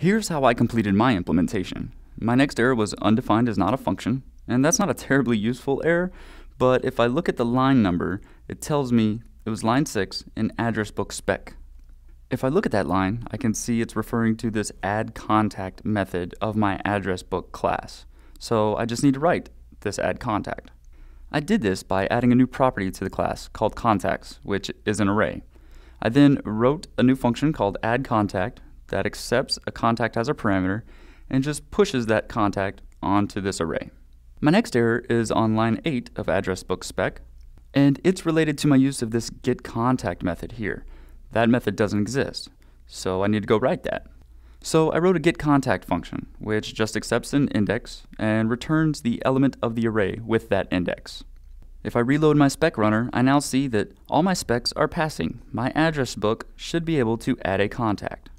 Here's how I completed my implementation. My next error was undefined is not a function, and that's not a terribly useful error, but if I look at the line number, it tells me it was line 6 in address book spec. If I look at that line, I can see it's referring to this add contact method of my address book class. So I just need to write this add contact. I did this by adding a new property to the class called contacts, which is an array. I then wrote a new function called add contact that accepts a contact as a parameter and just pushes that contact onto this array. My next error is on line 8 of address book spec, and it's related to my use of this getContact method here. That method doesn't exist, so I need to go write that. So I wrote a getContact function, which just accepts an index and returns the element of the array with that index. If I reload my spec runner, I now see that all my specs are passing. My address book should be able to add a contact.